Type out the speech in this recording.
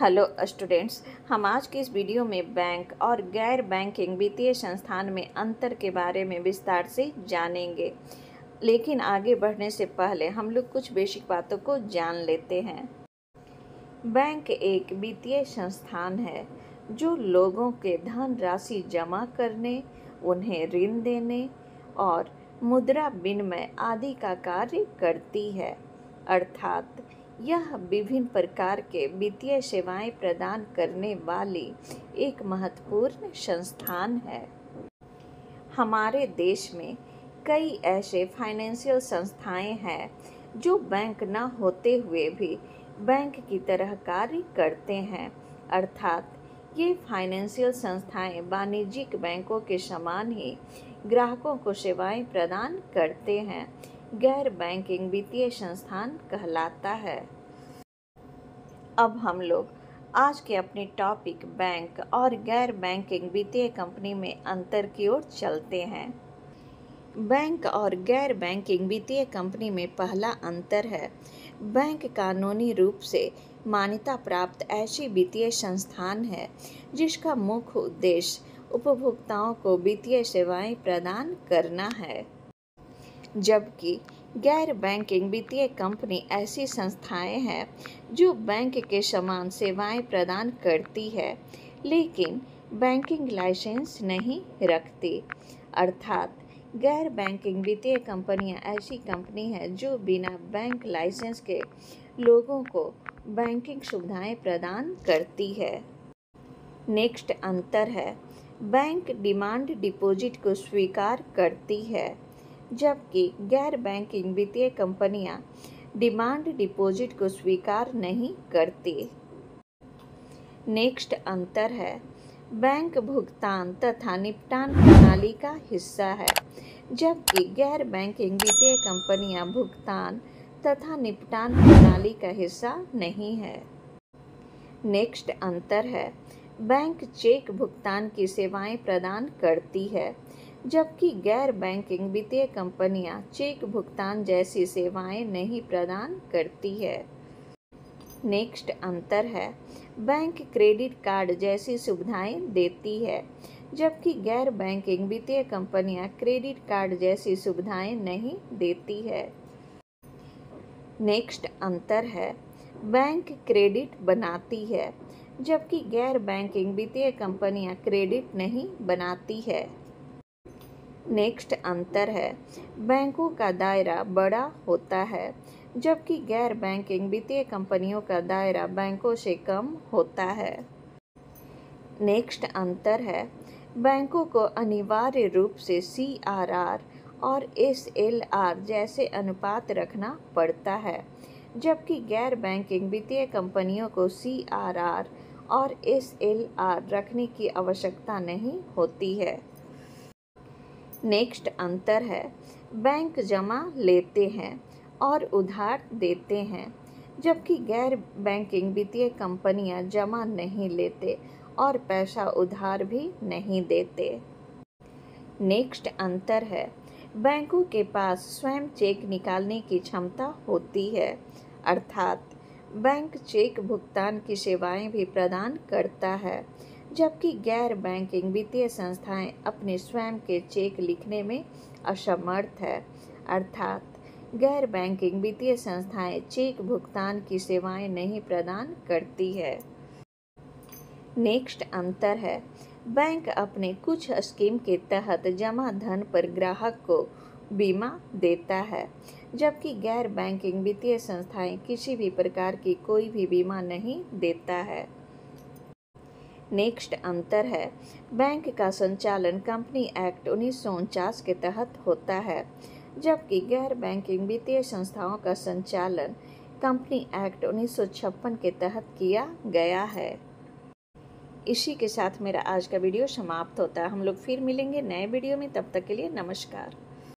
Hello students, हम आज के इस वीडियो में बैंक और गैर बैंकिंग वित्तीय संस्थान में अंतर के बारे में विस्तार से जानेंगे। लेकिन आगे बढ़ने से पहले हम लोग कुछ बेसिक बातों को जान लेते हैं। बैंक एक वित्तीय संस्थान है, जो लोगों के धन राशि जमा करने, उन्हें ऋण देने और मुद्रा विनिमय आदि का कार्य करती है। अर्थात यह विभिन्न प्रकार के वित्तीय सेवाएँ प्रदान करने वाली एक महत्वपूर्ण संस्थान है। हमारे देश में कई ऐसे फाइनेंशियल संस्थाएँ हैं जो बैंक न होते हुए भी बैंक की तरह कार्य करते हैं। अर्थात ये फाइनेंशियल संस्थाएँ वाणिज्यिक बैंकों के समान ही ग्राहकों को सेवाएँ प्रदान करते हैं। गैर बैंकिंग वित्तीय संस्थान कहलाता है। अब हम लोग आज के अपने टॉपिक बैंक और गैर बैंकिंग वित्तीय कंपनी में अंतर की ओर चलते हैं। बैंक और गैर बैंकिंग वित्तीय कंपनी में पहला अंतर है, बैंक कानूनी रूप से मान्यता प्राप्त ऐसी वित्तीय संस्थान है, जिसका मुख्य उद्देश्य उपभोक्ताओं को वित्तीय सेवाएँ प्रदान करना है। जबकि गैर बैंकिंग वित्तीय कंपनी ऐसी संस्थाएँ हैं जो बैंक के समान सेवाएँ प्रदान करती है, लेकिन बैंकिंग लाइसेंस नहीं रखती। अर्थात, गैर बैंकिंग वित्तीय कंपनियाँ ऐसी कंपनी है जो बिना बैंक लाइसेंस के लोगों को बैंकिंग सुविधाएँ प्रदान करती है। नेक्स्ट अंतर है, बैंक डिमांड डिपॉजिट को स्वीकार करती है। जबकि गैर बैंकिंग वित्तीय कंपनियाँ डिमांड डिपॉजिट को स्वीकार नहीं करती। नेक्स्ट अंतर है। बैंक भुगतान तथा निपटान प्रणाली का हिस्सा है। जबकि गैर बैंकिंग वित्तीय कंपनियाँ भुगतान तथा निपटान प्रणाली का हिस्सा नहीं है। नेक्स्ट अंतर है। बैंक चेक भुगतान की सेवाएँ प्रदान करती है। जबकि गैर बैंकिंग वित्तीय कंपनियाँ चेक भुगतान जैसी सेवाएँ नहीं प्रदान करती है। नेक्स्ट अंतर है। बैंक क्रेडिट कार्ड जैसी सुविधाएँ देती है, जबकि गैर बैंकिंग वित्तीय कंपनियाँ क्रेडिट कार्ड जैसी सुविधाएँ नहीं देती है। नेक्स्ट अंतर है। बैंक क्रेडिट बनाती है, जबकि गैर बैंकिंग वित्तीय कंपनियाँ क्रेडिट नहीं बनाती है। नेक्स्ट अंतर है। बैंकों का दायरा बड़ा होता है, जबकि गैर बैंकिंग वित्तीय कंपनियों का दायरा बैंकों से कम होता है। नेक्स्ट अंतर है, बैंकों को अनिवार्य रूप से सी आर आर और एस एल आर जैसे अनुपात रखना पड़ता है, जबकि गैर बैंकिंग वित्तीय कंपनियों को सी आर आर और एस एल आर रखने की आवश्यकता नहीं होती है। नेक्स्ट अंतर है। बैंक जमा लेते हैं और उधार देते हैं, जबकि गैर बैंकिंग वित्तीय कंपनियाँ जमा नहीं लेते और पैसा उधार भी नहीं देते। नेक्स्ट अंतर है, बैंकों के पास स्वयं चेक निकालने की क्षमता होती है, अर्थात बैंक चेक भुगतान की सेवाएँ भी प्रदान करता है। जबकि गैर बैंकिंग वित्तीय संस्थाएँ अपने स्वयं के चेक लिखने में असमर्थ है। अर्थात, गैर बैंकिंग वित्तीय संस्थाएँ चेक भुगतान की सेवाएँ नहीं प्रदान करती है। नेक्स्ट अंतर है, बैंक अपने कुछ स्कीम के तहत जमा धन पर ग्राहक को बीमा देता है, जबकि गैर बैंकिंग वित्तीय संस्थाएँ किसी भी प्रकार की कोई भी बीमा नहीं देता है। नेक्स्ट अंतर है। बैंक का संचालन कंपनी एक्ट उन्नीस सौ उनचास के तहत होता है, जबकि गैर बैंकिंग वित्तीय संस्थाओं का संचालन कंपनी एक्ट उन्नीस सौ छप्पन के तहत किया गया है। इसी के साथ मेरा आज का वीडियो समाप्त होता है। हम लोग फिर मिलेंगे नए वीडियो में। तब तक के लिए नमस्कार।